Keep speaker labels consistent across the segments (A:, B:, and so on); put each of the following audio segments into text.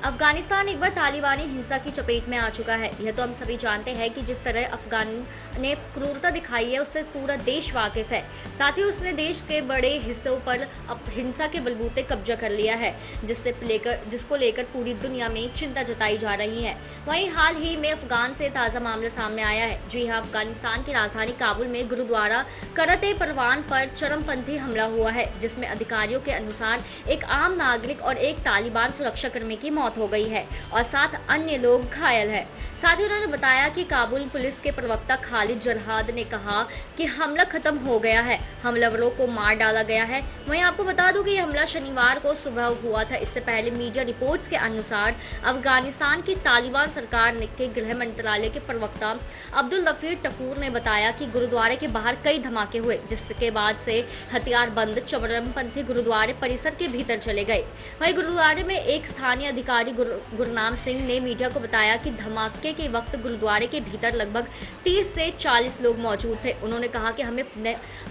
A: अफ़गानिस्तान एक बार तालिबानी हिंसा की चपेट में आ चुका है। यह तो हम सभी जानते हैं कि जिस तरह अफगान ने क्रूरता दिखाई है, उससे पूरा देश वाकिफ है। साथ ही उसने देश के बड़े हिस्सों पर अब हिंसा के बलबूते कब्जा कर लिया है, जिससे लेकर, जिसको लेकर पूरी दुनिया में चिंता जताई जा रही है। वहीं हाल ही में अफगान से ताज़ा मामला सामने आया है। जी हाँ अफ़गानिस्तान की राजधानी काबुल में गुरुद्वारा करते परवान पर चरमपंथी हमला हुआ है, जिसमें अधिकारियों के अनुसार एक आम नागरिक और एक तालिबान सुरक्षाकर्मी की मौत हो गई है और सात अन्य लोग घायल है। साथ ही उन्होंने बताया कि काबुल पुलिस के प्रवक्ता खालिद जरहाद ने कहा कि हमला खत्म हो गया है। हमलावरों को मार डाला गया है। वहीं आपको बता दूँ कि यह हमला शनिवार को सुबह हुआ था। इससे पहले मीडिया रिपोर्ट्स के अनुसार अफ़गानिस्तान की तालिबान सरकार के गृह मंत्रालय के प्रवक्ता अब्दुल लफीर टकूर ने बताया कि गुरुद्वारे के बाहर कई धमाके हुए, जिसके बाद से हथियार बंद चबरमपंथी गुरुद्वारे परिसर के भीतर चले गए। वहीं गुरुद्वारे में एक स्थानीय अधिकारी गुर, गुरनाम सिंह ने मीडिया को बताया कि धमाके के वक्त गुरुद्वारे के भीतर लगभग 30 से 40 लोग मौजूद थे। उन्होंने कहा कि हमें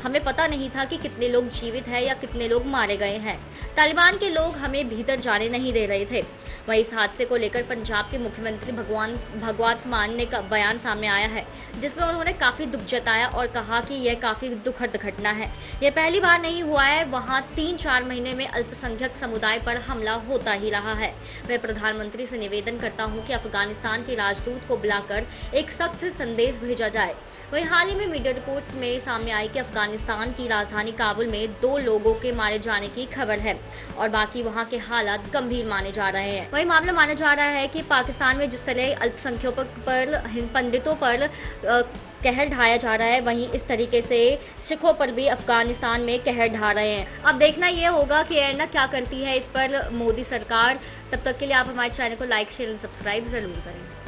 A: हमें पता नहीं था कि कितने लोग जीवित हैं या कितने लोग मारे गए हैं। तालिबान के लोग हमें भीतर जाने नहीं दे रहे थे। वहीं इस हादसे को लेकर पंजाब के मुख्यमंत्री भगवान भगवंत मान ने का बयान सामने आया है जिसमें उन्होंने काफ़ी दुख जताया और कहा कि यह काफ़ी दुखद घटना है। यह पहली बार नहीं हुआ है वहाँ तीन चार महीने में अल्पसंख्यक समुदाय पर हमला होता ही रहा है। मैं प्रधानमंत्री से निवेदन करता हूँ कि अफ़गानिस्तान के राजदूत को बुलाकर एक सख्त संदेश भेजा जाए। वहीं हाल ही में मीडिया रिपोर्ट्स में सामने आई कि अफ़गानिस्तान की राजधानी काबुल में दो लोगों के मारे जाने की खबर है और बाकी वहाँ के हालात गंभीर माने जा रहे हैं। वही मामला माना जा रहा है कि पाकिस्तान में जिस तरह अल्पसंख्यकों पर पंडितों पर कहर ढाया जा रहा है। वहीं इस तरीके से सिखों पर भी अफ़गानिस्तान में कहर ढा रहे हैं। अब देखना यह होगा कि एना क्या करती है इस पर मोदी सरकार। तब तक के लिए आप हमारे चैनल को लाइक, शेयर एंड सब्सक्राइब ज़रूर करें।